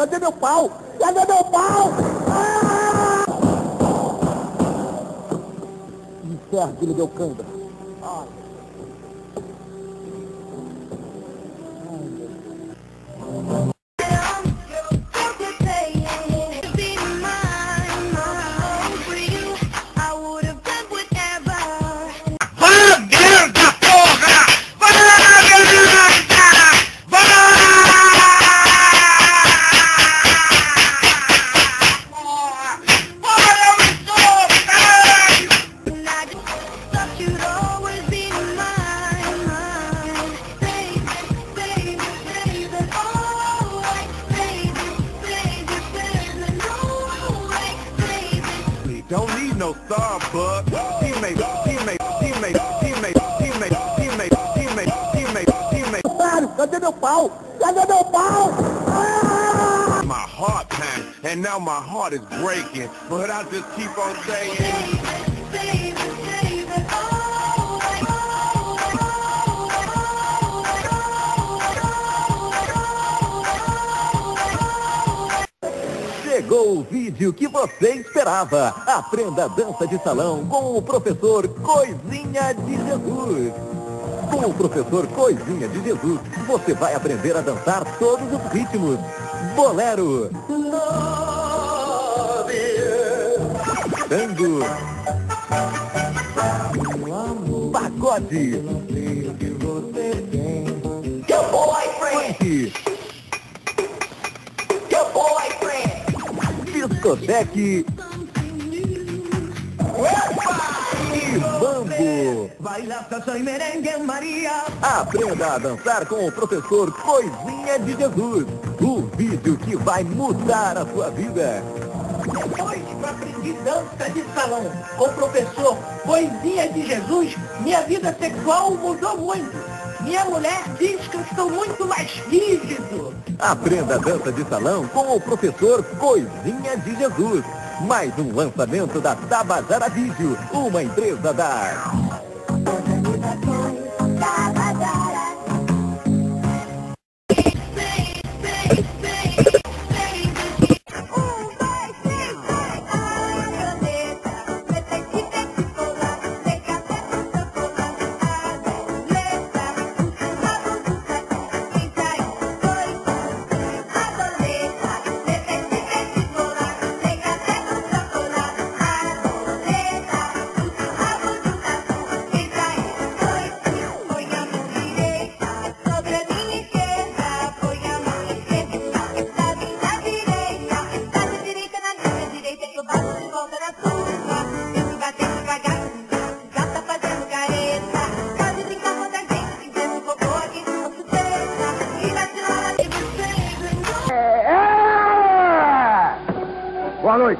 Cadê meu pau? Cadê meu pau? Ah! Inferno que ele deu cãibra. Ai. no star, but Teammate, teammate, teammate, teammate, teammate, teammate, teammate, teammate, teammate. made, he made, he made, he made, he made. Caralho, cadê meu pau? Cadê meu pau? My heart pounds, and now my heart is breaking, but I just keep on saying. Baby, baby, baby. Chegou o vídeo que você esperava. Aprenda a dança de salão com o professor Coisinha de Jesus. Com o professor Coisinha de Jesus, você vai aprender a dançar todos os ritmos. Bolero. Tango. Pagode. Discoteque. E María. Aprenda a dançar com o professor Coisinha de Jesus. O vídeo que vai mudar a sua vida. Depois que eu aprendi dança de salão com o professor Coisinha de Jesus, minha vida sexual mudou muito. Minha mulher diz que eu estou muito mais rígido. Aprenda a dança de salão com o professor Coisinha de Jesus. Mais um lançamento da Tabajara Vídeo, uma empresa da... 华瑞。